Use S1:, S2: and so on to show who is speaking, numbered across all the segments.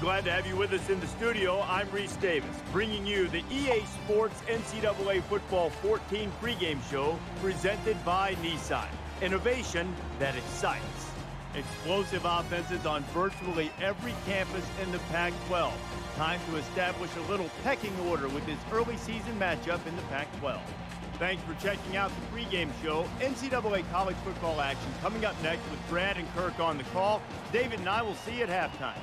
S1: Glad to have you with us in the studio. I'm Reese Davis, bringing you the EA Sports NCAA Football 14 pregame show presented by Nissan. Innovation that excites. Explosive offenses on virtually every campus in the Pac-12. Time to establish a little pecking order with this early season matchup in the Pac-12. Thanks for checking out the pregame show. NCAA college football action coming up next with Brad and Kirk on the call. David and I will see you at halftime.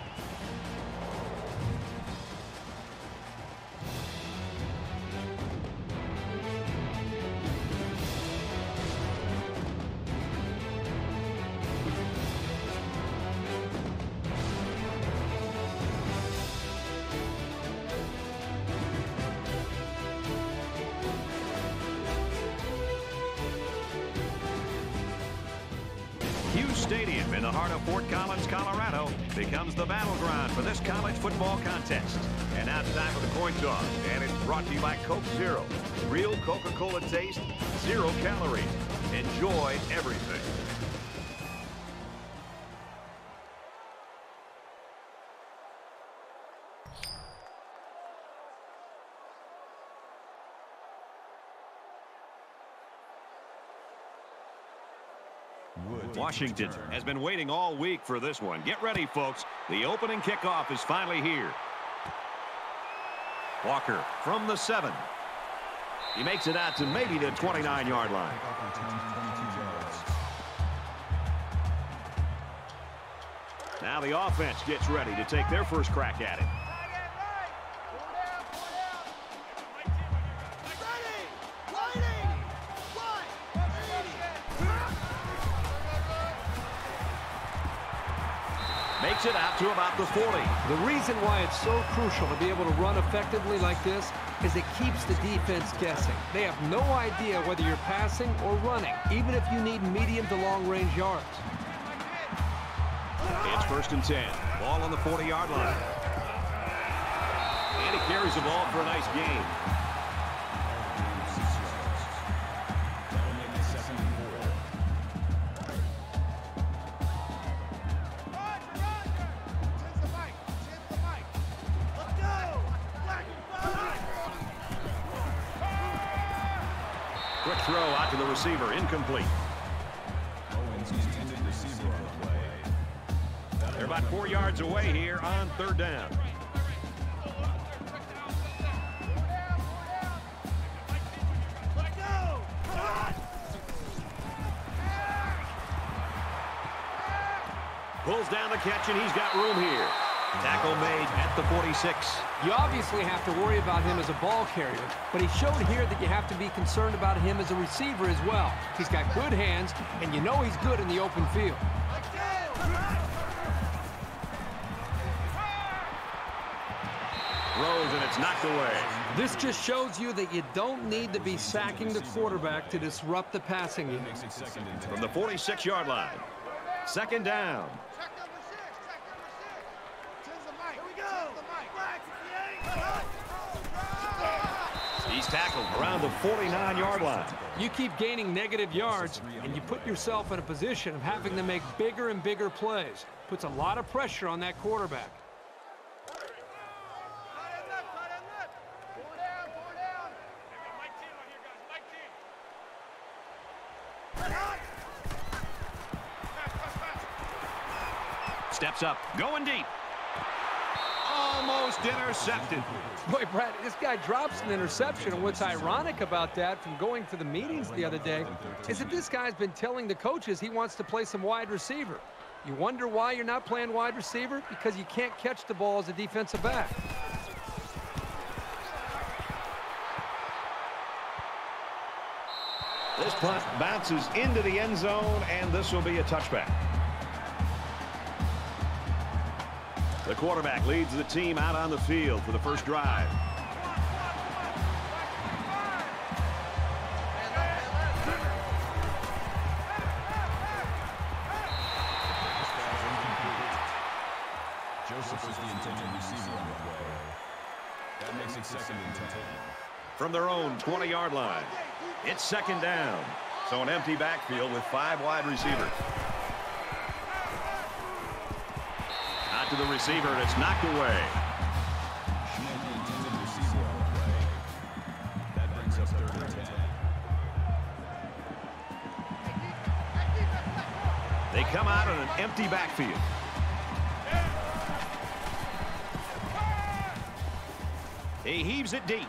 S2: Coin toss. And it's brought to you by Coke Zero. Real Coca-Cola taste, zero calories. Enjoy everything. Washington has been waiting all week for this one. Get ready, folks. The opening kickoff is finally here. Walker from the seven. He makes it out to maybe the 29-yard line. Now the offense gets ready to take their first crack at it. Makes it out to about the 40.
S3: The reason why it's so crucial to be able to run effectively like this is it keeps the defense guessing. They have no idea whether you're passing or running, even if you need medium to long range yards.
S2: It's first and 10. Ball on the 40-yard line. And he carries the ball for a nice gain. Receiver, incomplete. They're about four yards away here on third down. Pulls down the catch, and he's got room here. Tackle made at the 46.
S3: You obviously have to worry about him as a ball carrier, but he showed here that you have to be concerned about him as a receiver as well. He's got good hands, and you know he's good in the open field.
S2: Throws, and it's knocked away.
S3: This just shows you that you don't need to be sacking the quarterback to disrupt the passing game.
S2: From the 46-yard line. Second down. He's tackled around the 49-yard line.
S3: You keep gaining negative yards, and you put yourself in a position of having to make bigger and bigger plays. Puts a lot of pressure on that quarterback.
S2: Steps up, going deep. Almost intercepted.
S3: Boy, Brad, this guy drops an interception, and what's ironic about that from going to the meetings the other day is that this guy's been telling the coaches he wants to play some wide receiver. You wonder why you're not playing wide receiver? Because you can't catch the ball as a defensive back.
S2: This punt bounces into the end zone, and this will be a touchback. The quarterback leads the team out on the field for the first drive.
S4: Joseph is the intended receiver on the play. That makes it second and 10.
S2: From their own 20-yard line. It's second down. So an empty backfield with five wide receivers. The receiver, and it's knocked away.
S4: That brings up third and 10.
S2: They come out on an empty backfield. He heaves it deep.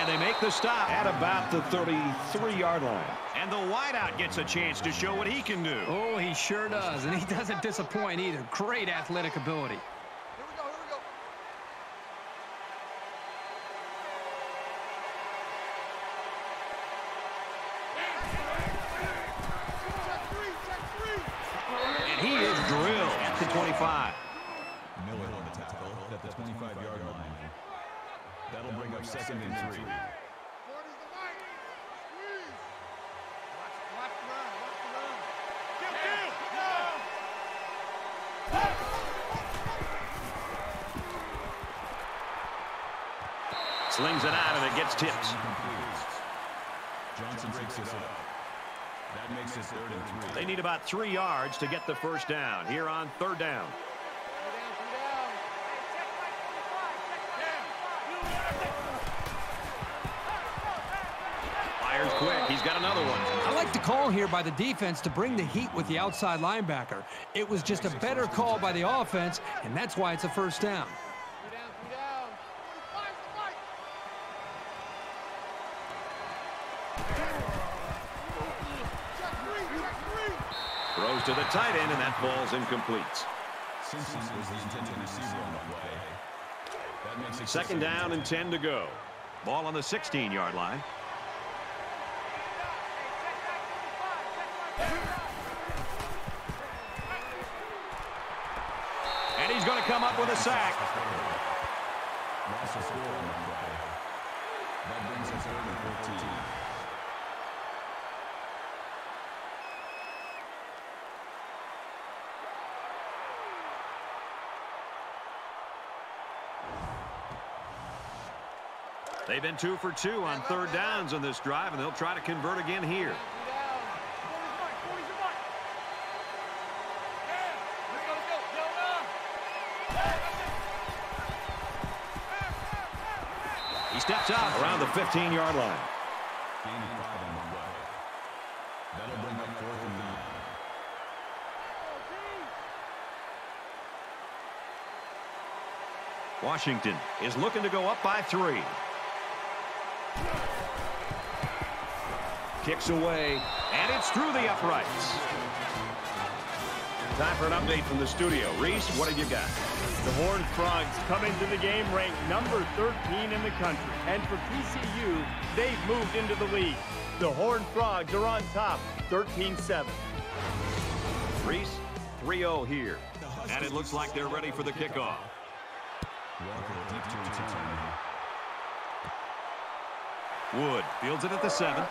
S2: And they make the stop at about the 33-yard line. And the wideout gets a chance to show what he can do.
S3: Oh, he sure does, and he doesn't disappoint either. Great athletic ability.
S2: And he is drilled at the 25.
S4: Miller on the tackle at the 25-yard line. Second and three.
S2: Slings it out, and it gets tipped.
S4: Johnson breaks this up. That makes it third and three.
S2: They need about three yards to get the first down here on third down. Fires quick. He's got another one.
S3: I like the call here by the defense to bring the heat with the outside linebacker. It was just a better call by the offense, and that's why it's a first down.
S2: Throws to the tight end, and that ball's incomplete.
S4: Simpson was the intended receiver on the play. That makes it
S2: Second down and 10 to go. Ball on the 16-yard line. And he's going to come up with a sack.
S4: Loss of score on the play. That brings us third and 14.
S2: They've been two for two on third downs in this drive, and they'll try to convert again here. 15-yard line. Washington is looking to go up by three. Kicks away, and it's through the uprights. Time for an update from the studio. Reese, what have you got?
S1: The Horned Frogs come into the game ranked number 13 in the country. And for TCU, they've moved into the league. The Horned Frogs are on top, 13-7.
S2: Reese, 3-0 here. And it looks like they're ready for the kickoff.
S4: Walker deep to return.
S2: Wood fields it at the 7.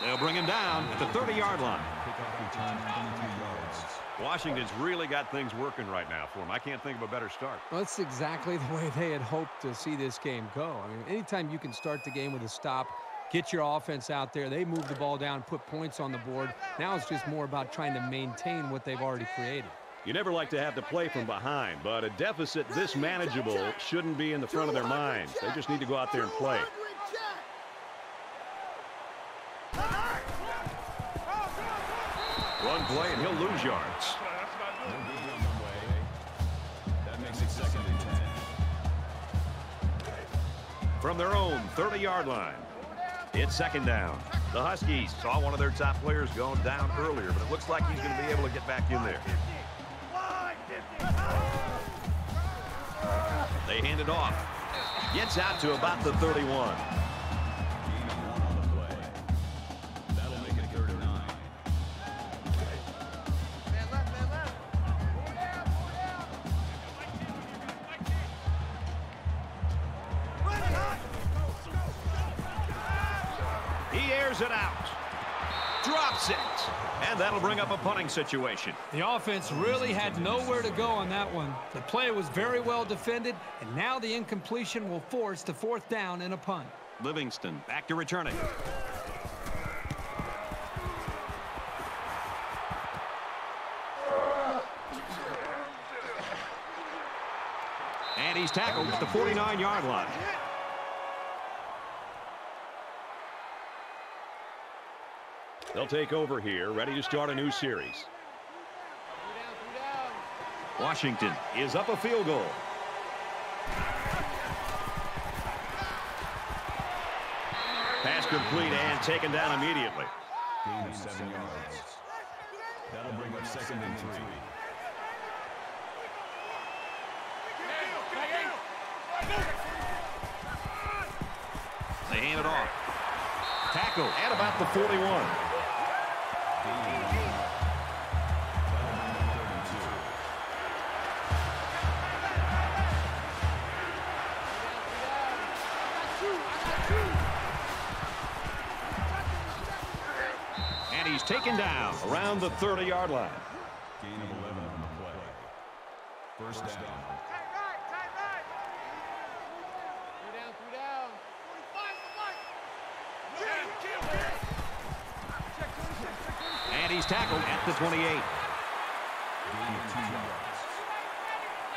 S2: They'll bring him down at the 30-yard line.
S4: Kickoff return 23 yards.
S2: Washington's really got things working right now for him. I can't think of a better start.
S3: Well, that's exactly the way they had hoped to see this game go. I mean, anytime you can start the game with a stop, get your offense out there, they move the ball down, put points on the board. Now it's just more about trying to maintain what they've already created.
S2: You never like to have to play from behind, but a deficit this manageable shouldn't be in the front of their minds. They just need to go out there and play. Run play, and he'll lose yards.
S4: No good on the way. That makes it second and 10.
S2: From their own 30-yard line, it's second down. The Huskies saw one of their top players going down earlier, but it looks like he's going to be able to get back in there. They hand it off. Gets out to about the 31.
S4: fires it
S2: out. Drops it. And that'll bring up a punting situation.
S3: The offense really had nowhere to go on that one. The play was very well defended, and now the incompletion will force the fourth down and a punt.
S2: Livingston back to returning. And he's tackled at the 49-yard line. They'll take over here, ready to start a new series. Washington is up a field goal. Pass complete and taken down immediately.
S4: Gain of seven yards. That'll bring up second and three.
S2: They hand it off. Tackle at about the 41. And he's taken down around the 30-yard line.
S4: Gain of 11 on the play. First down.
S2: And he's tackled at the 28.
S4: Gain of two yards.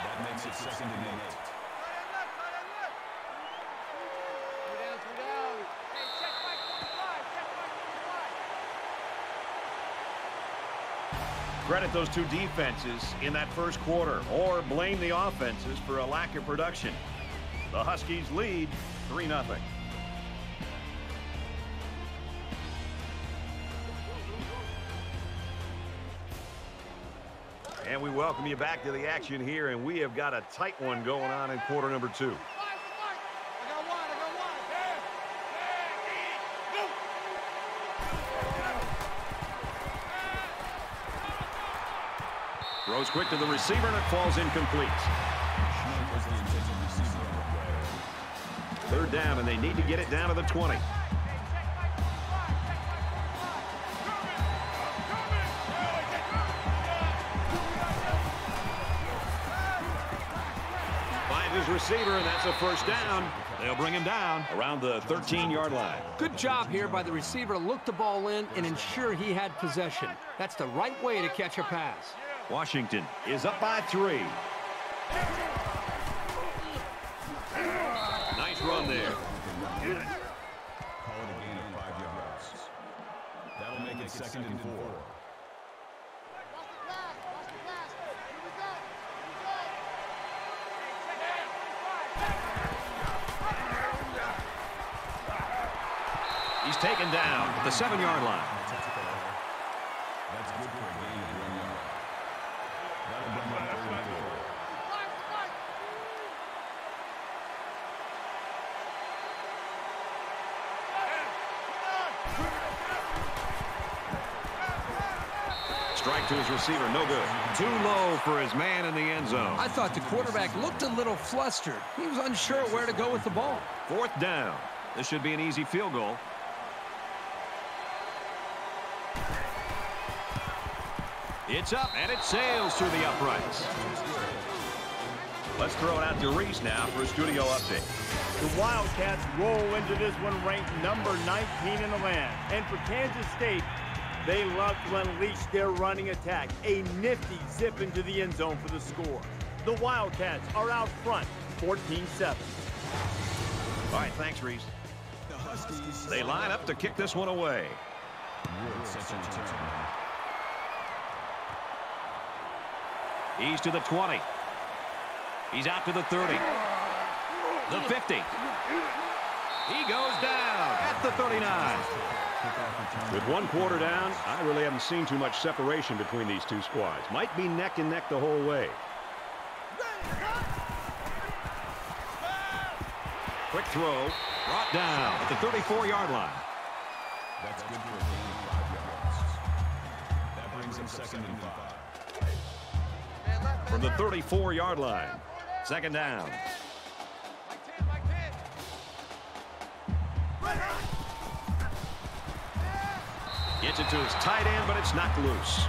S4: That makes it second and eight.
S2: Credit those two defenses in that first quarter or blame the offenses for a lack of production. The Huskies lead 3-0. Welcome you back to the action here, and we have got a tight one going on in quarter number two. Throws quick to the receiver, and it falls incomplete. Third down, and they need to get it down to the 20. Finds his receiver, and that's a first down. They'll bring him down around the 13-yard line.
S3: Good job here by the receiver to look the ball in and ensure he had possession. That's the right way to catch a pass.
S2: Washington is up by three. Nice run there.
S4: Call it a gain of five yards. That'll make it second and four.
S2: He's taken down at the seven-yard line.
S4: That's good for a gain of one yard. That'll bring up third and.
S2: Strike to his receiver, no good. Too low for his man in the end zone.
S3: I thought the quarterback looked a little flustered. He was unsure where to go with the ball.
S2: Fourth down. This should be an easy field goal. It's up, and it sails through the uprights. Let's throw it out to Reese now for a studio update.
S1: The Wildcats roll into this one ranked number 19 in the land. And for Kansas State, they love to unleash their running attack. A nifty zip into the end zone for the score. The Wildcats are out front, 14-7.
S2: All right, thanks, Reese. They line up to kick this one away.
S4: Wood sets to return.
S2: He's to the 20. He's out to the 30. The 50. He goes down at the 39. With one quarter down, I really haven't seen too much separation between these two squads. Might be neck and neck the whole way. Quick throw. Brought down at the 34-yard line.
S4: That's good for a gain of five yards. That brings him second and five.
S2: From the 34-yard line. Second down. Gets it to his tight end, but it's knocked loose.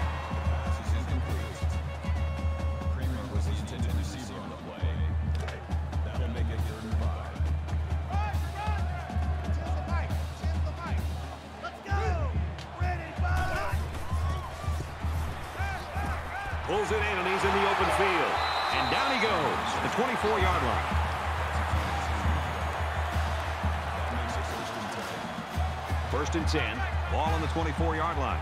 S2: Pulls it in, and he's in the open field. And down he goes. The 24-yard line. First and 10. Ball on the 24-yard line.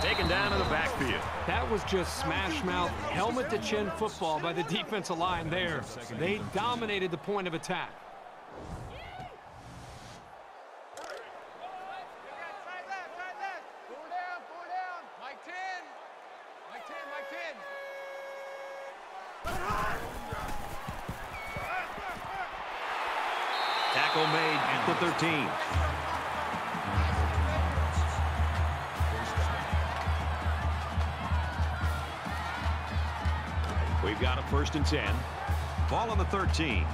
S2: Taken down in the backfield.
S3: That was just smash mouth, helmet to chin football by the defensive line there. They dominated the point of attack.
S2: Tackle made 13. We've got a first and 10. Ball on the 13.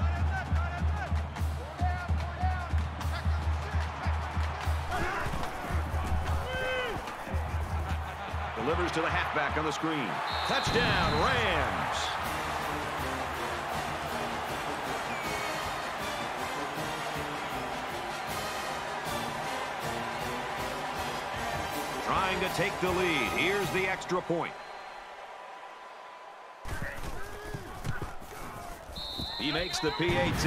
S2: Delivers to the halfback on the screen. Touchdown, Rams. Take the lead. Here's the extra point. He makes the PAT.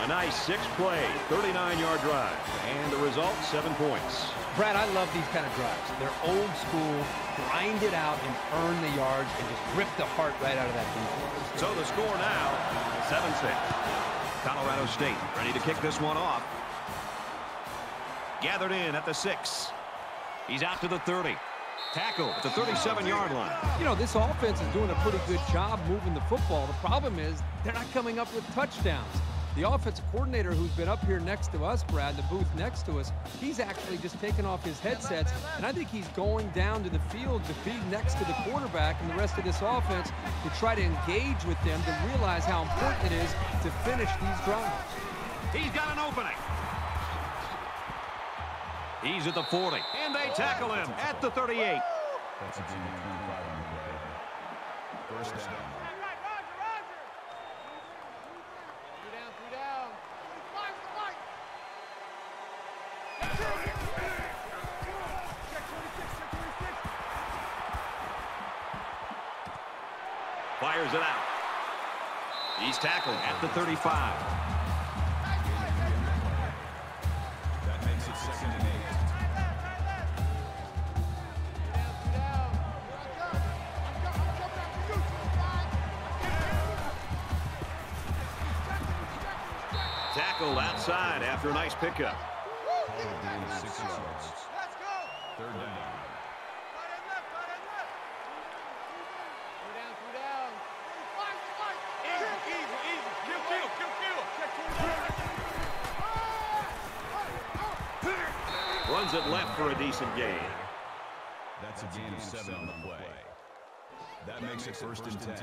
S2: A nice six-play, 39-yard drive. And the result, seven points.
S3: Brad, I love these kind of drives. They're old school, grind it out and earn the yards and just rip the heart right out of that defense.
S2: So the score now, 7-6. Colorado State ready to kick this one off. Gathered in at the six. He's out to the 30. Tackle at the 37-yard line.
S3: You know, this offense is doing a pretty good job moving the football. The problem is they're not coming up with touchdowns. The offensive coordinator who's been up here next to us, Brad, the booth next to us, he's actually just taken off his headsets, and I think he's going down to the field to be next to the quarterback and the rest of this offense to try to engage with them to realize how important it is to finish these drives.
S2: He's got an opening. He's at the 40, and they tackle him at the 38.
S4: That's a 25 on the play. First down.
S2: Fires it out. He's tackled at the 35. Tackled outside after a nice pickup.
S4: Third down.
S2: Runs it left for a decent gain.
S4: That's a gain of seven on the play. That makes it first and ten.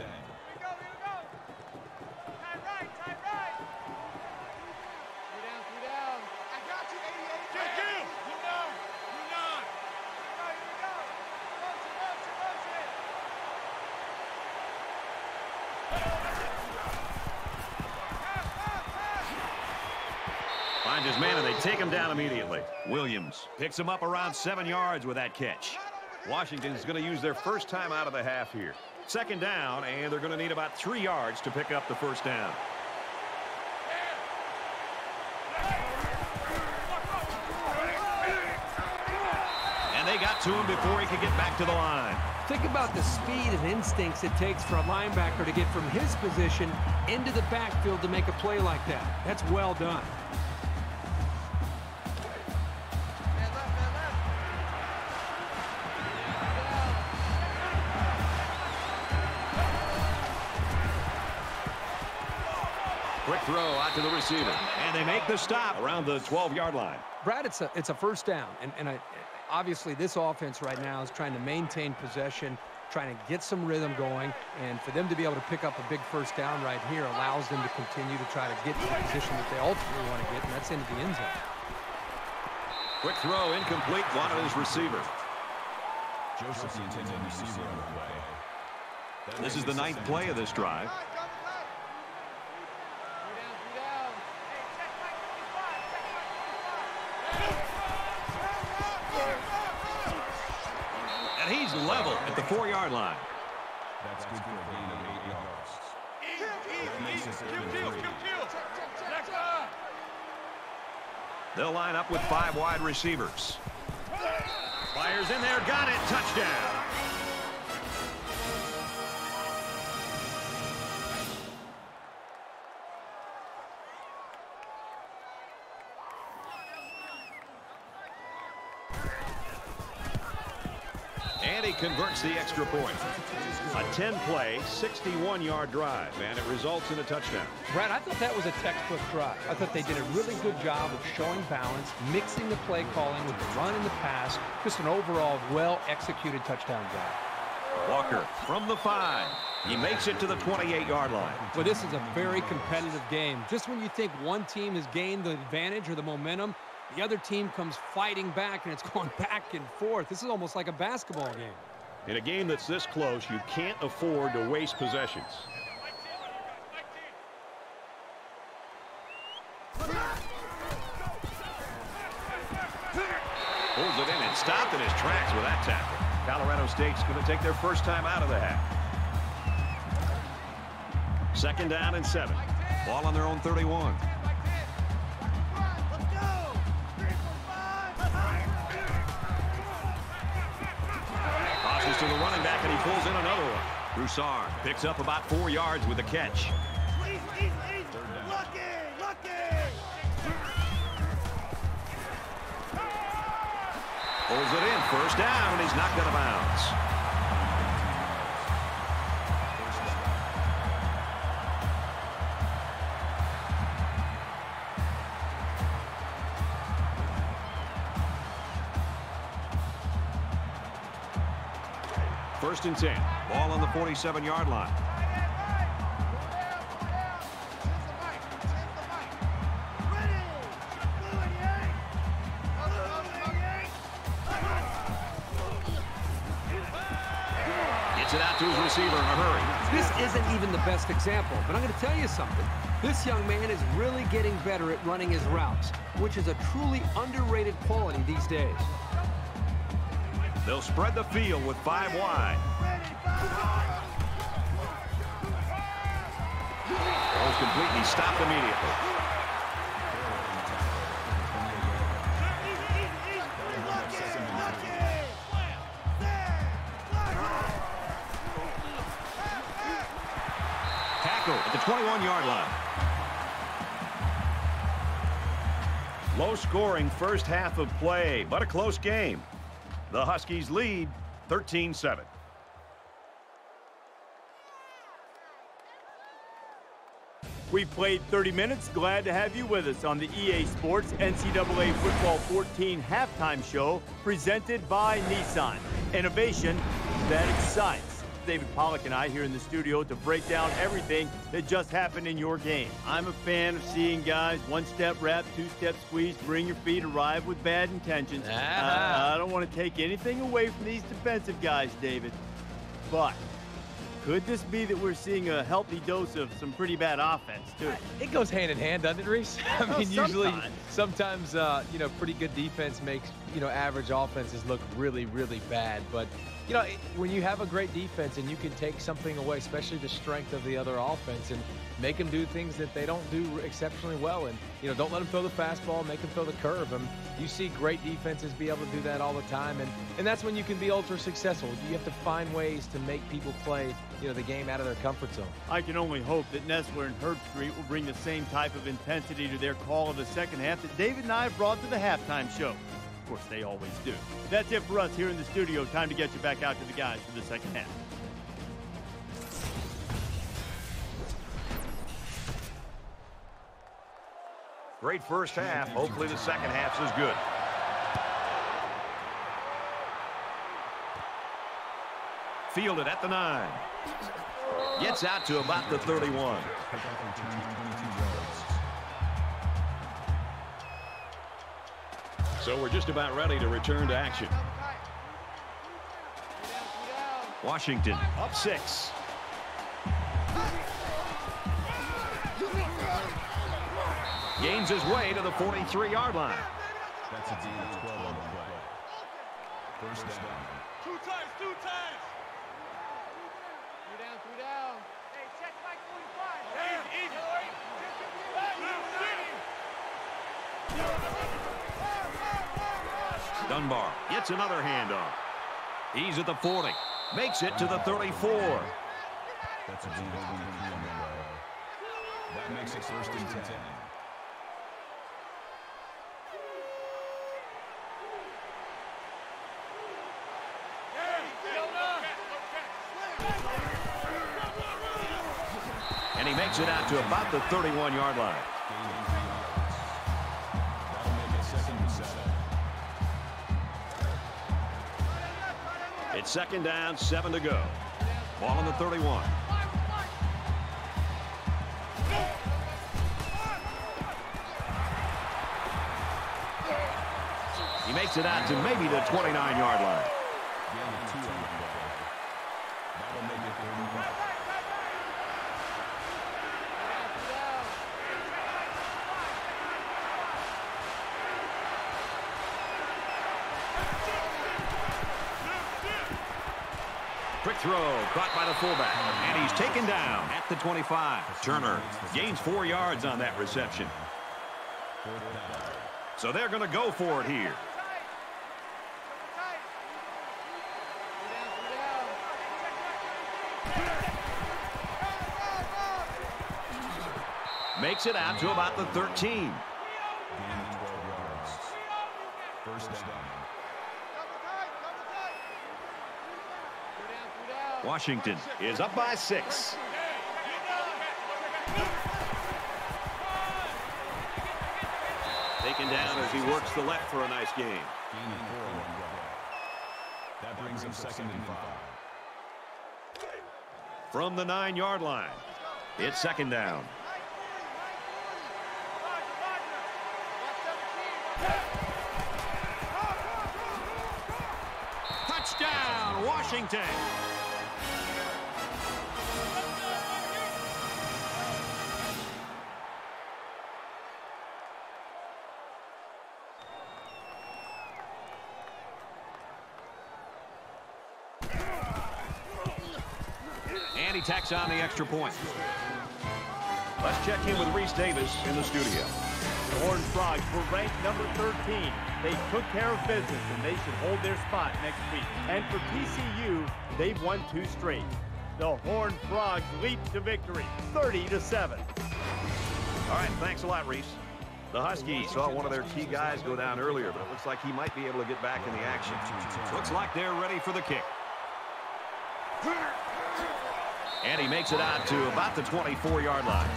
S2: Finds his man, and they take him down immediately. Williams picks him up around seven yards with that catch. Washington's going to use their first time out of the half here. Second down, and they're going to need about three yards to pick up the first down. And they got to him before he could get back to the line.
S3: Think about the speed and instincts it takes for a linebacker to get from his position into the backfield to make a play like that. That's well done.
S2: To the receiver. And they make the stop around the 12-yard line.
S3: Brad, it's a it's a first down, and and I, obviously this offense right now is trying to maintain possession, trying to get some rhythm going, and for them to be able to pick up a big first down right here allows them to continue to try to get to the position that they ultimately want to get, and that's into the end zone.
S2: Quick throw, incomplete, wanted his receiver.
S4: Joseph the intended receiver on the play.
S2: This is the ninth play of this drive. And he's level at the four-yard line.
S4: That's good for a gain of eight yards. That makes it third and three.
S2: They'll line up with five wide receivers. Fires in there, got it, touchdown. He the extra point. A 10-play, 61-yard drive, and it results in a touchdown.
S3: Brad, I thought that was a textbook drive. I thought they did a really good job of showing balance, mixing the play calling with the run and the pass. Just an overall well-executed touchdown drive.
S2: Walker from the five. He makes it to the 28-yard line.
S3: Well, this is a very competitive game. Just when you think one team has gained the advantage or the momentum, the other team comes fighting back, and it's going back and forth. This is almost like a basketball game.
S2: In a game that's this close, you can't afford to waste possessions. Pulls it in and stopped in his tracks with that tackle. Colorado State's going to take their first time out of the half. Second down and seven. Ball on their own 31. To the running back, and he pulls in another one. Broussard picks up about four yards with the catch. Pulls it in, first down, and he's knocked out of bounds. First and 10. Ball on the 47-yard line. Gets it out to his receiver in a hurry.
S3: This isn't even the best example, but I'm going to tell you something. This young man is really getting better at running his routes, which is a truly underrated quality these days.
S2: They'll spread the field with five wide. Throws completely stopped immediately. Tackle at the 21-yard line. Low scoring first half of play, but a close game. The Huskies lead 13-7.
S1: We've played 30 minutes. Glad to have you with us on the EA Sports NCAA Football 14 halftime show presented by Nissan. Innovation that excites. David Pollack and I here in the studio to break down everything that just happened in your game. I'm a fan of seeing guys one-step wrap, two-step squeeze, bring your feet, arrive with bad intentions.
S3: Ah.
S1: Uh, I don't want to take anything away from these defensive guys, David, but could this be that we're seeing a healthy dose of some pretty bad offense, too?
S5: It goes hand in hand, doesn't it, Reese? I
S1: Well,
S5: mean, usually,
S1: sometimes.
S5: sometimes, uh, you know, pretty good defense makes, you know, average offenses look really, really bad. But, you know, when you have a great defense and you can take something away, especially the strength of the other offense, and make them do things that they don't do exceptionally well, and, you know, don't let them throw the fastball, make them throw the curve. And you see great defenses be able to do that all the time, and, and that's when you can be ultra successful. You have to find ways to make people play, you know, the game out of their comfort zone.
S1: I can only hope that Nessler and Herb Street will bring the same type of intensity to their call of the second half that David and I brought to the halftime show. Of course, they always do. That's it for us here in the studio. Time to get you back out to the guys for the second half.
S2: Great first half. Hopefully the second half's as good. Fielded at the nine. Gets out to about the 31.
S4: Pickup return 22 yards.
S2: So we're just about ready to return to action. Washington up six. Gains his way to the 43-yard line.
S4: That's a gain 12 on the play. First down.
S6: Two times, two times.
S5: Three down, three down.
S6: Hey, check Mike 45. Easy, easy.
S2: Dunbar gets another handoff. He's at the 40. Makes it to the 34.
S4: That's a gain 23 on the play. That makes it first and 10.
S2: And he makes it out to about the 31-yard line. It's second down, seven to go. Ball on the 31. He makes it out to maybe the 29-yard line.
S4: Gain of two on the play. That'll make it third and five.
S2: Quick throw, caught by the fullback, and he's taken down at the 25. Turner gains four yards on that reception. So they're going to go for it here. Makes it out to about the 13. Washington is up by six. Taken down as he works the left for a nice gain.
S4: Gain of four on the play. That brings him second and five.
S2: From the nine-yard line, it's second down. Touchdown, Washington. Tacks on the extra point. Let's check in with Reese Davis in the studio.
S1: The Horned Frogs were ranked number 13. They took care of business, and they should hold their spot next week. And for TCU, they've won two straight. The Horned Frogs leap to victory, 30 to 7.
S2: All right, thanks a lot, Reese. The Huskies saw one of their key guys go down earlier, but it looks like he might be able to get back in the action. Looks like they're ready for the kick. And he makes it out to about the 24-yard line.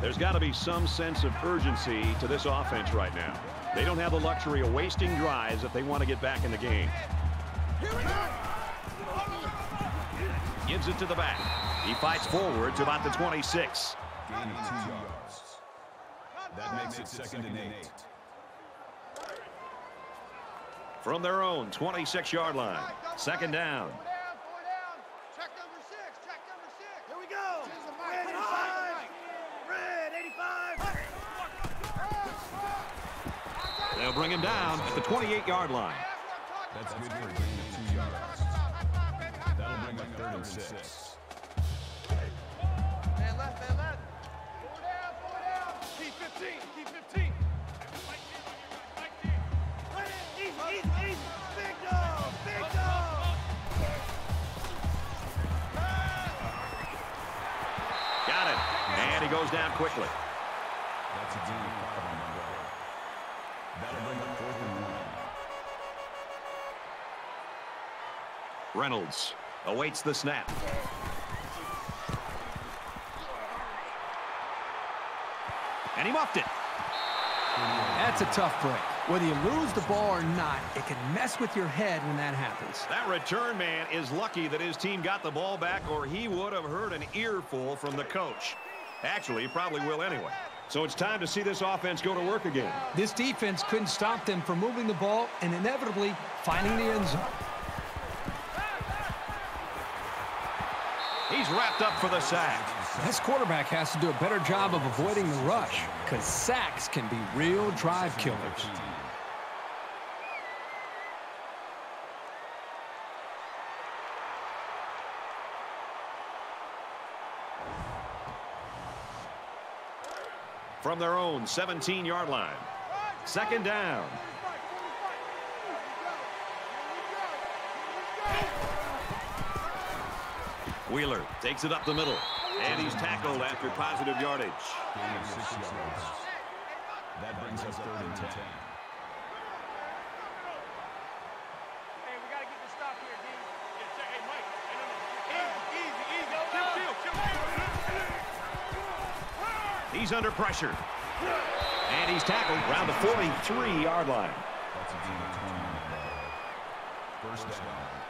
S2: There's got to be some sense of urgency to this offense right now. They don't have the luxury of wasting drives if they want to get back in the game. Gives it to the back. He fights forward to about the 26.
S4: Gain of two yards. That makes it second and eight.
S2: From their own 26-yard line. Second down.
S6: Check number six. Check number six. Here we go. Red 85. Red 85.
S2: They'll bring him down at the 28-yard line.
S4: That's good for a gain of two yards. That'll bring up third and six.
S6: Man left, man left. Four down, four down. Keep 15. Keep 15.
S2: Got it. And he goes down quickly.
S4: That's a gain of five on the play. That'll bring up fourth and one.
S2: Reynolds awaits the snap. And he muffed it.
S3: That's a tough break. Whether you lose the ball or not, it can mess with your head when that happens.
S2: That return man is lucky that his team got the ball back or he would have heard an earful from the coach. Actually, he probably will anyway. So it's time to see this offense go to work again.
S3: This defense couldn't stop them from moving the ball and inevitably finding the end zone.
S2: He's wrapped up for the sack.
S3: This quarterback has to do a better job of avoiding the rush because sacks can be real drive killers.
S2: From their own 17-yard line. Second down. Wheeler takes it up the middle. And he's tackled after positive yardage.
S4: That brings us third and 10.
S6: Hey, we gotta get the stop here, D. Hey, Mike. Hey, no, no. Easy, easy, easy. Chill, chill, chill, chill.
S2: He's under pressure. And he's tackled around the 43-yard line.
S4: That's a gain of 20 on the play. First down.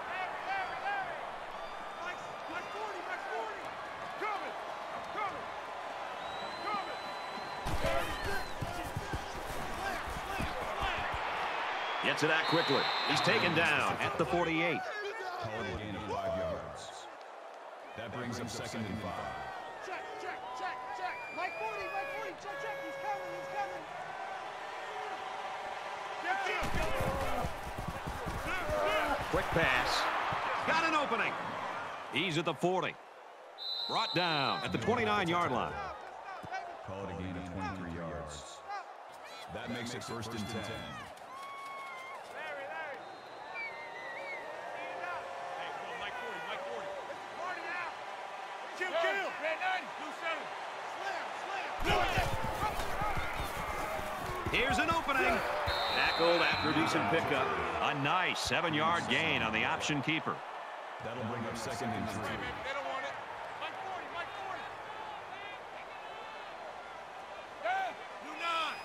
S2: Gets it out quickly. He's taken down at the 48.
S4: Call it a gain of five yards. That brings up second and five.
S6: Check, check, check, check. Mike 40, Mike 40. Check, check. He's coming, he's coming.
S2: Quick pass. Got an opening. He's at the 40. Brought down at the 29-yard line.
S4: Call it a gain of 23 yards. That makes it first and 10.
S6: Larry, Larry. Speed it up. Hey, go, Mike 40, Mike 40. Party out. Kill, kill. Red 90. Blue 7. Slam, slam.
S2: Here's an opening. Tackled after a decent pickup. A nice seven-yard gain on the option keeper.
S4: That'll bring up second and three.
S6: They don't want it. Mike 40, Mike 40. Yeah, do nine.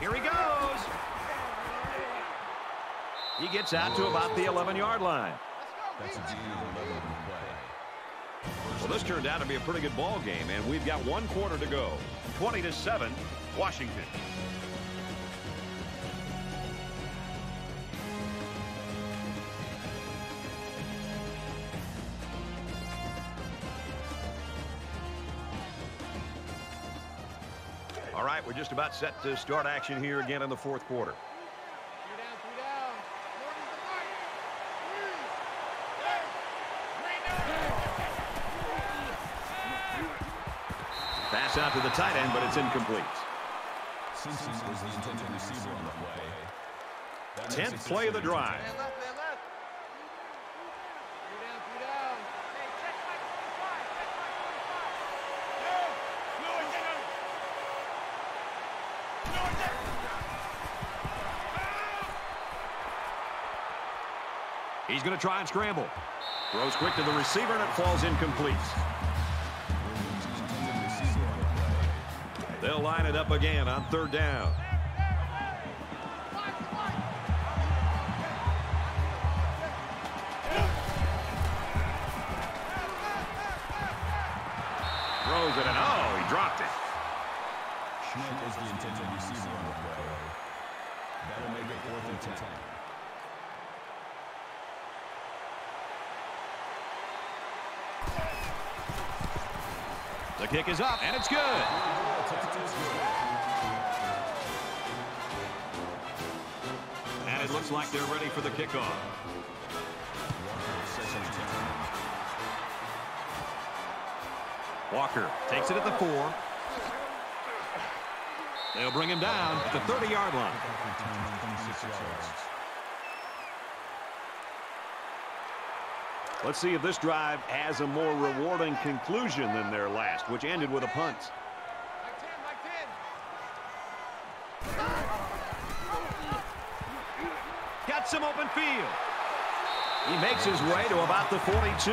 S2: Here he goes. He gets out to about the 11-yard line.
S4: That's a 11 play.
S2: Well, this turned out to be a pretty good ball game, and we've got one quarter to go. 20 to 7, Washington. All right, we're just about set to start action here again in the fourth quarter.
S6: Three down, three down. Morgan's the fight.
S2: Pass out to the tight end, but it's incomplete.
S4: Simpson was the intended receiver on the play. That makes it
S2: Tenth play of the drive.
S6: Man left, man left. Three down, three down. Hey, check Mike 45. Check Mike 45. Yeah. Lewis, get him. Lewis, get him.
S2: He's going to try and scramble. Throws quick to the receiver, and it falls incomplete. Line it up again on third down. Throws it, and oh, he dropped it.
S4: Schmidt is the intended receiver on the play. That'll make it fourth and 10.
S2: The kick is up, and it's good. Looks like they're ready for the kickoff. Walker takes it at the four. They'll bring him down at the 30-yard line. Let's see if this drive has a more rewarding conclusion than their last, which ended with a punt.
S6: Mike 10, Mike 10.
S2: Got some open field. He makes his way to about the 42.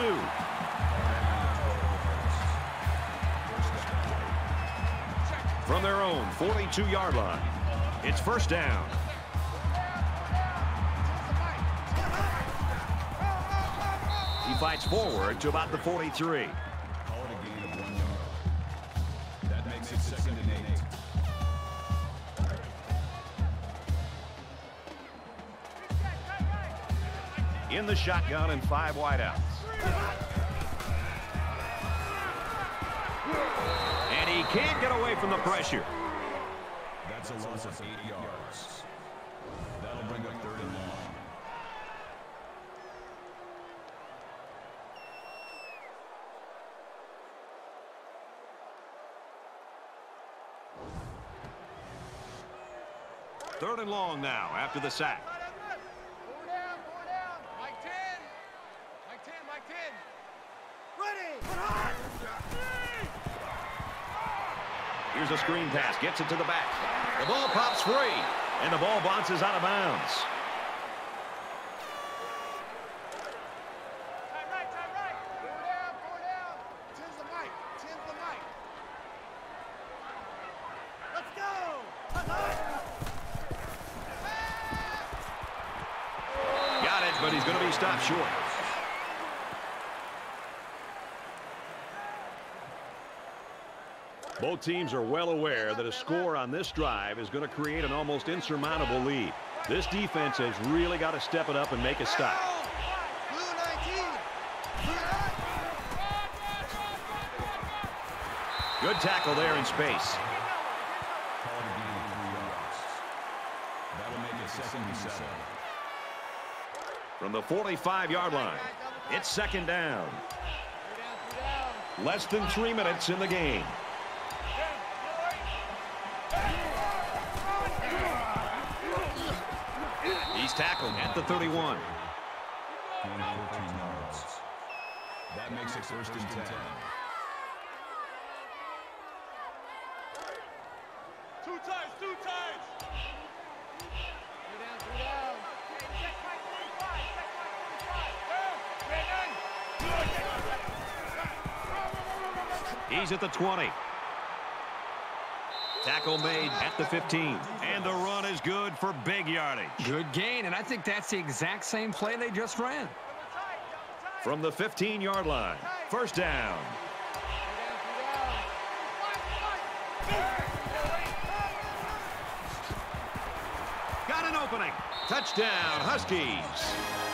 S2: From their own 42-yard line, it's first down. He fights forward to about the 43. The shotgun and five wideouts. And he can't get away from the pressure.
S4: That's a loss of eight yards. That'll bring up third and long.
S2: Third and long now after the sack.
S6: Four down, four down. Mike 10. Mike 10, Mike 10. Ready.
S2: Here's a screen pass. Gets it to the back. The ball pops free. And the ball bounces out of bounds. But he's going to be stopped short. Both teams are well aware that a score on this drive is going to create an almost insurmountable lead. This defense has really got to step it up and make a stop.
S6: Blue 19. Blue
S2: Good tackle there in space.
S4: Call it a gain of three yards. That'll make it second and seven.
S2: From the 45-yard line, it's second down. Less than three minutes in the game. He's tackled at the 31.
S4: Gain of 14 yards. That makes it first and 10.
S6: Two times, two times. Three down, three down. Check Mike 45, check Mike 45.
S2: He's at the 20. Tackle made at the 15. And the run is good for big yardage.
S3: Good gain, and I think that's the exact same play they just ran.
S2: From the 15-yard line, first down. Got an opening. Touchdown, Huskies.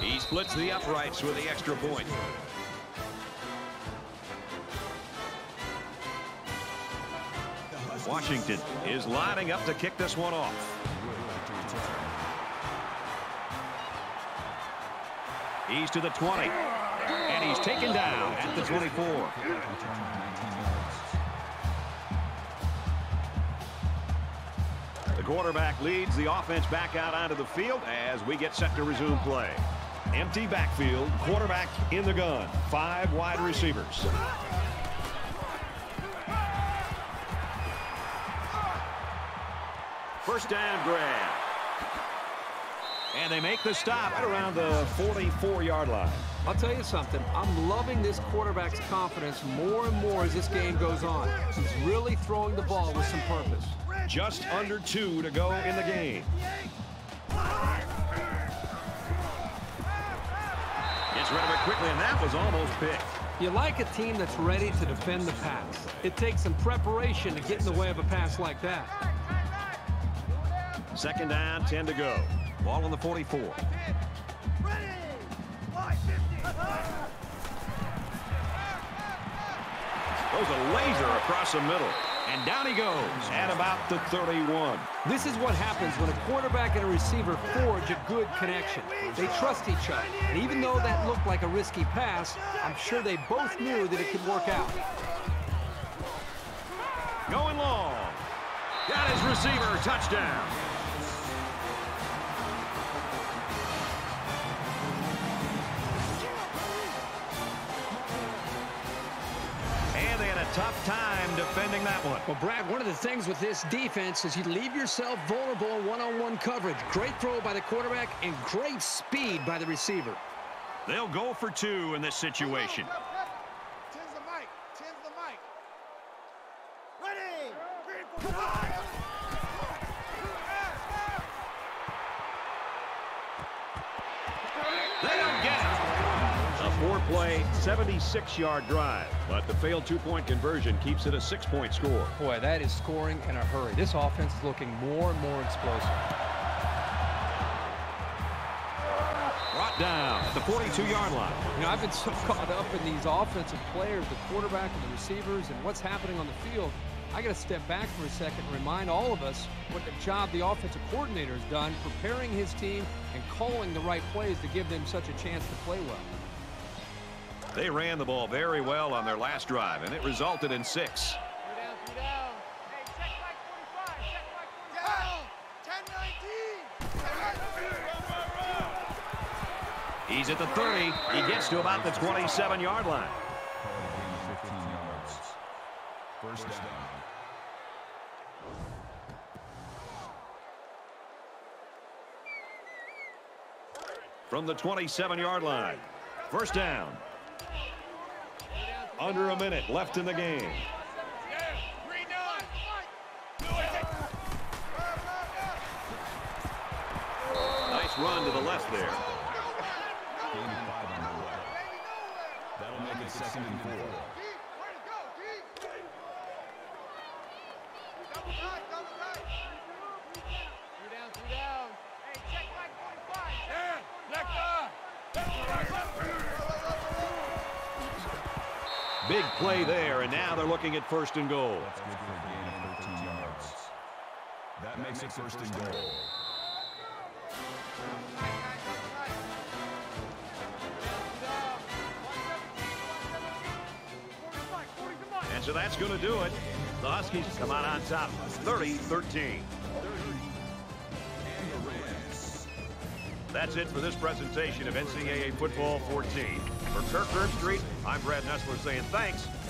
S2: He splits the uprights with the extra point. Washington is lining up to kick this one off. He's to the 20. And he's taken down at the 24. Quarterback leads the offense back out onto the field as we get set to resume play. Empty backfield, quarterback in the gun, five wide receivers. First down grab. And they make the stop at around the 44-yard line.
S3: I'll tell you something. I'm loving this quarterback's confidence more and more as this game goes on. He's really throwing the ball with some purpose.
S2: Just under two to go in the game. Gets rid of it quickly, and that was almost picked.
S3: You like a team that's ready to defend the pass. It takes some preparation to get in the way of a pass like that.
S2: Second down, 10 to go. Ball on the 44. Throws a laser across the middle. And down he goes at about the 31.
S3: This is what happens when a quarterback and a receiver forge a good connection. They trust each other. And even though that looked like a risky pass, I'm sure they both knew that it could work out.
S2: Going long. Got his receiver. Touchdown. Tough time defending that one.
S3: Well, Brad, one of the things with this defense is you leave yourself vulnerable in one-on-one coverage. Great throw by the quarterback and great speed by the receiver.
S2: They'll go for two in this situation. 76-yard drive. But the failed two-point conversion keeps it a six-point score.
S3: Boy, that is scoring in a hurry. This offense is looking more and more explosive.
S2: Brought down at the 42-yard line.
S3: You know, I've been so caught up in these offensive players, the quarterback and the receivers, and what's happening on the field. I got to step back for a second and remind all of us what the job the offensive coordinator has done preparing his team and calling the right plays to give them such a chance to play well.
S2: They ran the ball very well on their last drive, and it resulted in six.
S6: Three down, three down. Hey, check back 45. Check back 45.
S2: He's at the 30. He gets to about the 27-yard line.
S4: Gain of 15 yards. First down.
S2: From the 27-yard line. First down. Under a minute left in the game.
S6: Yeah, three down. Do it.
S2: Nice run to the left there.
S4: Gain of five on the way. That'll make it second and four.
S6: Three down, three down. Hey, check back 45. Yeah, left eye.
S2: Big play there, and now they're looking at first and goal.
S4: That's good for a gain of 13 yards. That makes it first and goal.
S2: And so that's going to do it. The Huskies come out on top, 30-13. That's it for this presentation of NCAA Football 14. For Kirk Herbstreit, I'm Brad Nessler saying thanks,